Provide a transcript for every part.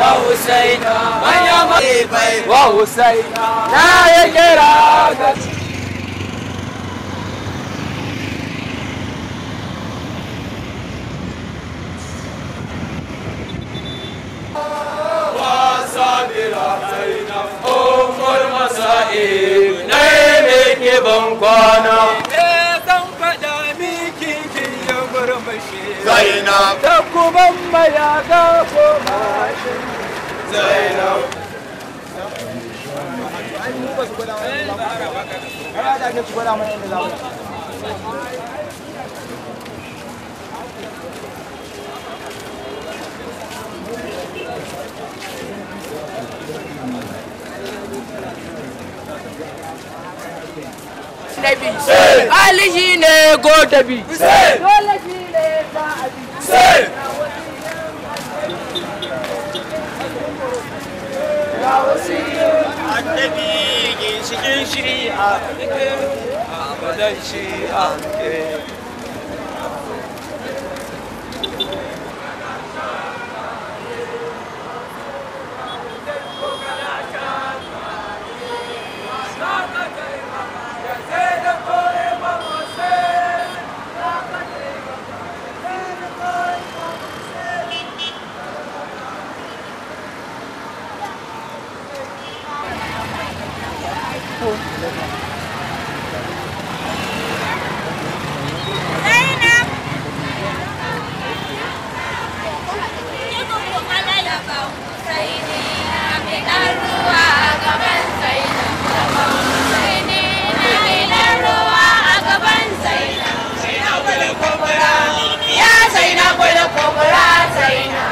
wa husaina manya bai wa husaina na ya kira ga ban kwana zan faɗa miki kin ya murmushi Zainab ta kuban mayaga ko mashi zainab Nabi. Ali shi ne godabi. Dole shi ne za a bi. 안대비 시즌실이 아, 아, 아바다시 아, 예. Zainab. Sai ne na fitar ruwa a gaban Zainab. Sai ne na fitar ruwa a gaban Zainab. Ya Zainab da kubura Zainab.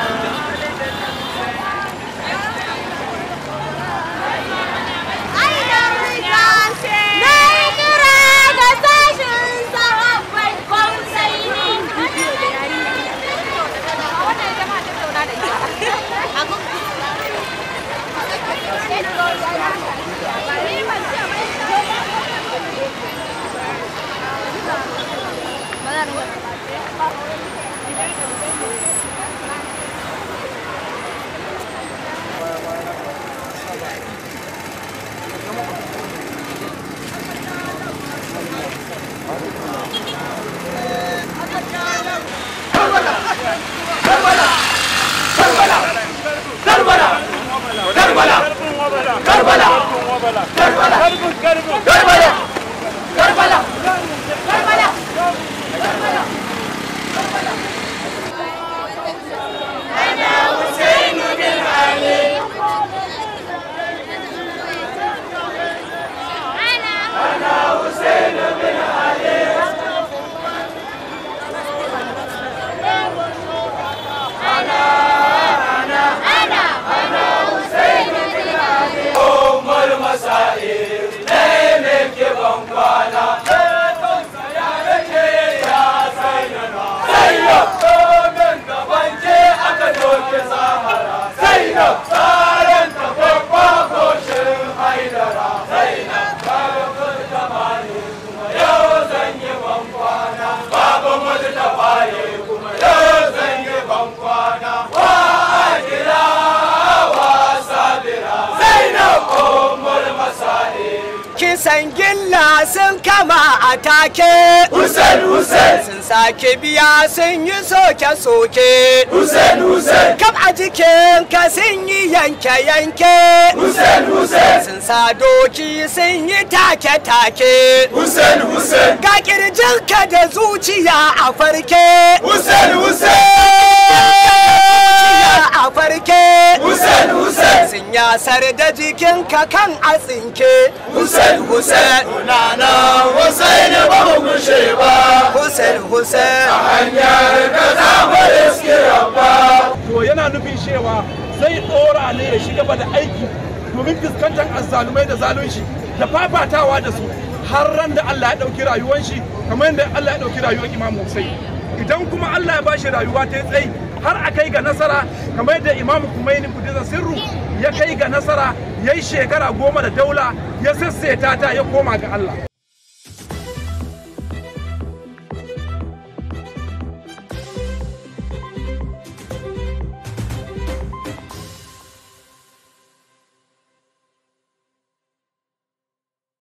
Na yi kira ga sashen sahabbai umar kisan gilla sun kama a take. Hussein Hussein. Sun sake biya sun yi soke-soke. Hussein Hussein. Kam a jikin ka sun yi yanke-yanke. Hussein Hussein. Sun sa doki sun yi take-take. Hussein Hussein. Ga kirjinka da zuciya a farke. Hussein Hussein. Hussein sun yasar da jikinka kan a tsinke. Hussein Hussein Nana Hussein ba mu gushe ba. Hussein Hussein. Hanyar da za mu riske rabba. To yana nufin cewa zai dora ne ya shiga da aiki domin fuskantar azzalumai da zalunci da fafatawa da su har ran da Allah ya ɗauki rayuwar shi kamar yadda Allah ya ɗauki rayuwar Imam Hussein. Idan kuma Allah ya bashi rayuwa ta tsayi har a kai ga nasara kamar yadda Imam Khomeini Kudiza Sirru ya kai ga nasara ya yi shekara goma da daula ya sassaita ta ya koma ga Allah.